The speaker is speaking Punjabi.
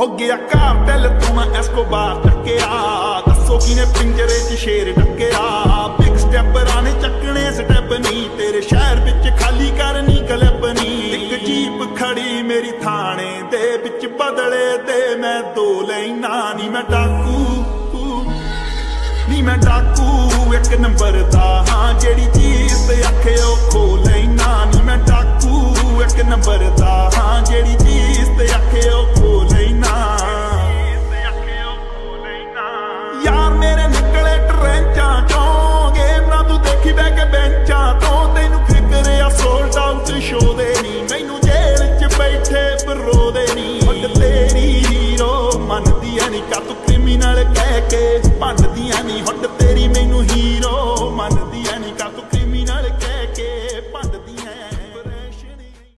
ਹੋ ਗਿਆ ਕਾਰਟਲ ਤੂੰ ਮੈਂ ਐਸਕੋਬਾਰ ਟੱਕਿਆ ਦੱਸੋ ਕਿਨੇ ਪਿੰਜਰੇ 'ਚ ਸ਼ੇਰ ਟੱਕਿਆ ਬਿਗ ਸਟੈਪਰਾਂ ਨੇ ਚੱਕਣੇ ਸਟੈਪ ਨਹੀਂ ਤੇਰੇ ਸ਼ਹਿਰ ਵਿੱਚ ਖਾਲੀ ਕਰਨੀ ਕਲਪ ਨਹੀਂ ਇੱਕ ਜੀਪ ਖੜੀ ਮੇਰੀ ਥਾਣੇ ਦੇ ਵਿੱਚ ਬਦਲੇ ਤੇ ਮੈਂ ਦੋ ਲੈਣਾ ਨਹੀਂ ਮੈਂ ਡਾਕੂ, ਨੀ ਮੈਂ ਡਾਕੂ। ਤੇਰੀ ਹੀਰੋ ਮੰਨਦੀਆਂ ਐ ਨਹੀਂ ਕਾ ਤੂੰ ਕ੍ਰਿਮੀਨਲ ਕਹਿ ਕੇ ਭੰਡਦੀਆਂ ਨਹੀਂ ਹੱਟ ਤੇਰੀ ਮੈਨੂੰ ਹੀਰੋ